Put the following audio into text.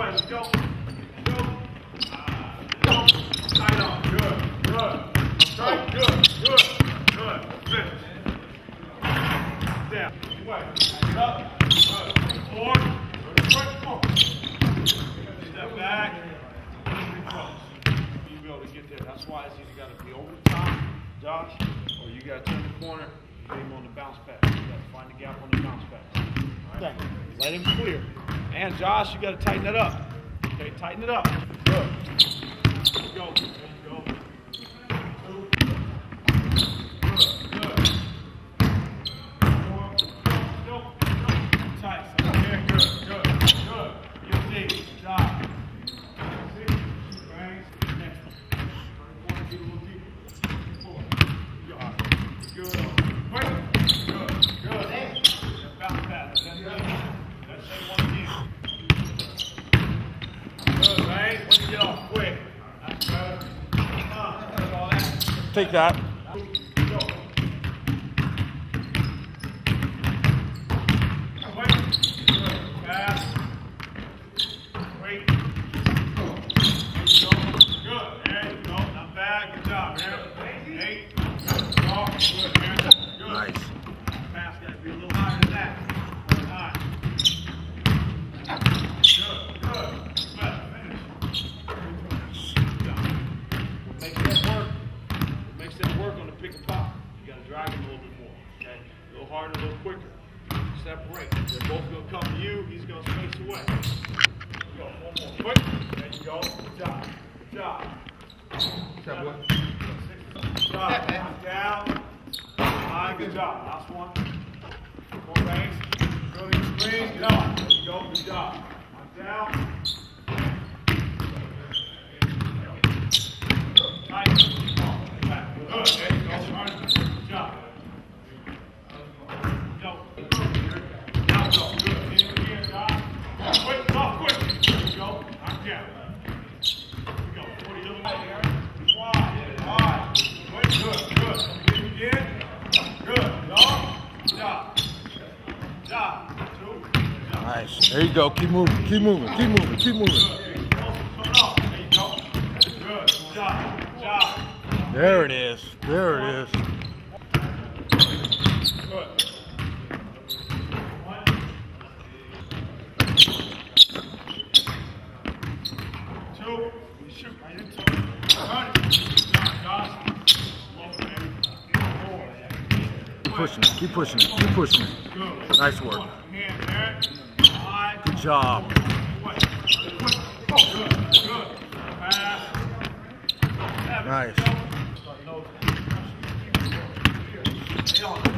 Let's go. Go. Ah, go. Tight on. Good. Good. Straight. Good. Good. Good. Finish. Down. Way. Up. Good. Forward. Go. Forward. Step back. You be able to get there. That's why it's either got to be over the top, Josh, or you got to turn the corner. Get on the bounce pass. You got to find the gap on the bounce pass. All right. Let him clear. And Josh, you got to tighten it up. Okay, tighten it up. Good. Go. Go. Good. Good. Four. Go. Go. Tight. Yeah, good. Good. Good. Get deep. Job. See? Bangs. Next one. One, get a little deeper. Four. Good. Good. Wait. Good. Good. Yeah, bounce pass. That's it. Let's say one again. Good, right? When you get off quick. That's better. Uh, that's all that. Take that. Go. Wait. Good. Pass. Wait. There you go. Good. There you go. Not bad. Good job, man. Eight. Good. Go. Good, man. Good. Nice. Pass got to be a little higher than that. High. Good. Good. Better. Finish. Good job. What makes that work? What makes that work on the pick and pop? You got to drag him a little bit more. Okay? A little harder, a little quicker. Separate. They're both going to come to you. He's going to space away. Go. One more. Quick. There you go. Good job. Good job. Good job. Good job. Down. High. Good job. Last one. Four bangs. Go to the screen. Get on. There you go. Good job. Knock down. Tight. Back. Good. There you go. Good job. Go. Now go. Good. In here, Josh. Quick. Off quick. There you go. Knock down. Here we go. Put it the other way, Aron. Wide. Wide. Quick. Good. Good. In again. Good. Go. Good job. Good job. Two. Good job. Nice. There you go. Keep moving. Keep moving. Keep moving. Keep moving. There it is. There it is. Keep pushing it. Keep pushing it. Keep pushing it. Nice work. One. Hand, Aron. Five. Good job. Nice. Go. Stay on.